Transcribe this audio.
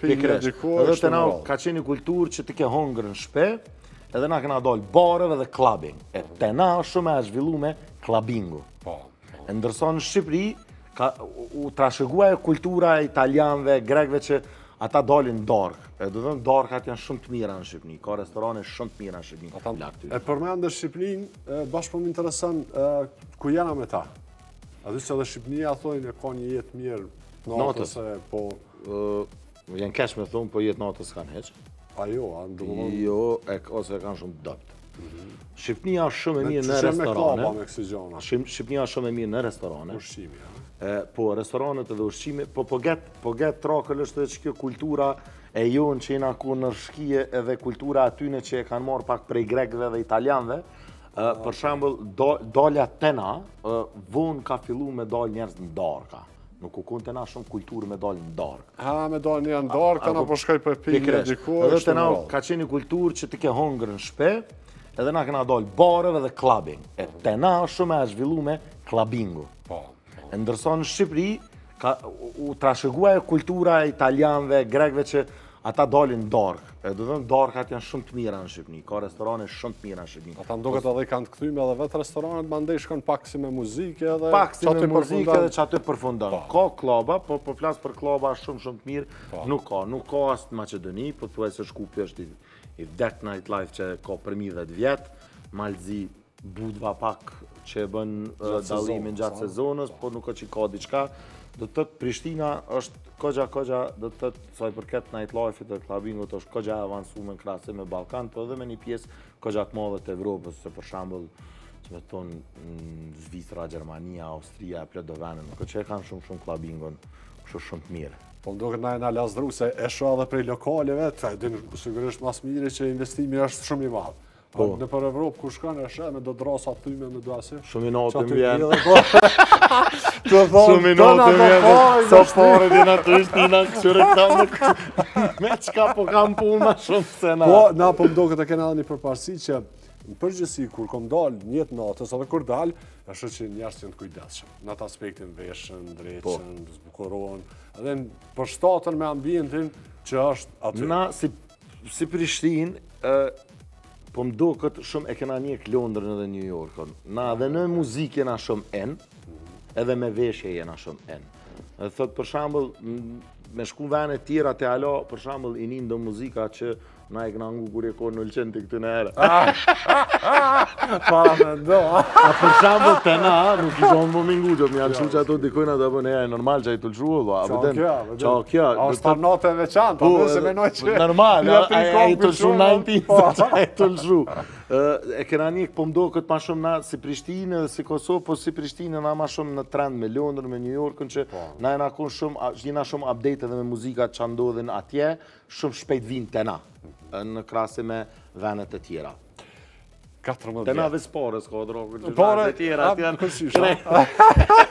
Pikërisht. Edhe te na ka qenë kulturë që ti ke hongër në shpi, edhe na kena dalë bareve dhe klabing. E te na është shumë e zhvillume klabingu. Po. po. E ndërsa në Shqipëri, ka, u trashëgua kultura e italianve, grekve që ata dalin darkë. E do të thënë darkat janë shumë të mira në Shqipëri, ka restorane shumë të mira në Shqipëri. Ata po lakë ty. E përmende Shqipërinë, bash po më intereson ku jena me ta. A dyshe edhe Shqipëria thonë e ka një jetë t'mirë natës, natës. po Më vjen keq me thonë, po jetë nate s'kanë hiç. A jo, a në duke mund? Jo, ose e kanë shumë t'dobtë. Mhm. Shqipnia është shumë e mirë në restorane. Në qoftë se me kapa me kësi gjona? Shqipnia është shumë e mirë në restorane. Ushqimi, a? Po, restoranet edhe ushqimi, po po getë po trakëll është dhe që kjo kultura e jonë që jena konë në shkije edhe kultura e atyne që e kanë marrë pak prej grekëve dhe italianëve, ah, për shambull, dalja te na, vonë ka fillu me dalë njerëz në darka Nuk u konë te na shumë kulturë me dalë në darkë. Ha, me dalë një në darkë, ka na po shkoj për pi një diku, është rrallë. Ka qenë një kulturë që ti ke hongër në shpi, edhe na kena dalë bareve dhe klabing. E te na shumë e zhvillume klabingu. Po. E ndërsa në Shqipëri, u trashëgua kultura e italianve, grekve që Ata dalin darkë, e do të thënë darkat janë shumë të mira në Shqipëni, ka restorane shumë të mira në Shqipëni. Ata më duket edhe i kanë të kthyme edhe vetë restoranet, mandej shkon pak si me muzike edhe... Pak si me muzikë edhe qaty përfundon. Po. Ka klaba, po po flas për klaba shumë shumë të mirë, po. nuk ka, nuk ka as në Maqedoni, pothuajse Shkupi është i vdek night life që ka përmi dhetë vjet, Mali i Zi Budva pak që e bën dallimin gjatë sezonës, po nuk është që ka diçka. Do të thotë Prishtina është goxha goxha, do të thotë sa i përket Night Life-it dhe Klabingut është goxha e avancume në krahasim me Ballkan, po edhe me një pjesë goxha të madhe të Evropës, se për shambull, që me thonë Zvicra, Gjermania, Austria, e plot do vene, këto që e kanë shumë shumë Klabingun, kështu shumë të mirë. Po më duket na jena lazdru se e shoh edhe prej lokaleve, ti e din sigurisht ma s'miri që investimi është shumë i madh. Po. Nëpër Evropë, kur shkon e sheh, me do drrasa të thyme, me do asi. Shumë inat të vjen. Të thonë, shumë inat të vjen. Sa pare dhe në të ishtë, në kësure këta më këtë. Me çka po kanë punë ma shumë se na. Po, na po m'doket kena një përparsi që në përgjithësi, kur kom dalë n'jetë t'natës, edhe kur dalë, është që njerëzit janë të kujdeshëm. Në atë aspektin veshen, ndreqen, po. zbukurohen, edhe përshtaten me ambientin që është aty. Na, si Si Prishtinë, po m'doket shumë e kena njek Londrën edhe New Yorkun. Na edhe në muzikë jena shumë in, edhe me veshje jena shumë in. Do thotë për shambull, me shku vene tjera të alo, për shambull, i nin do muzika që na e kena ngu kur e konë në lëqen të këtë në herë. Paramendo. A për shambull te na, nuk i zonë ma me i ngu, që më janë që që ata dëgjojnë atë, e normal që ai të lëshu, dhe a vëden. Qa o kja? A është ta notë e veçan, po, po nëse mendoj që... Normal, a e të lëshu në ajti, po. e të lëshu. E këna një këpë mdo këtë ma shumë na, si Prishtinë dhe si Kosovë, po si Prishtinë na ma shumë në trend me Londrën, me New Yorkën, që po. na jena kon shumë, gjithë shumë update edhe me muzikat që ndodhin atje, shumë shpejt vinë te na, mhm. në krahasim me venet e tjera. 14 vjetë. Të na vespore s'ka drogu. Pore, a, kërësisha.